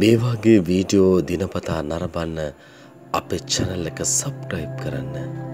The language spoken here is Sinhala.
මේ වගේ වීඩියෝ දිනපතා නරඹන්න අපේ channel එක subscribe කරන්න.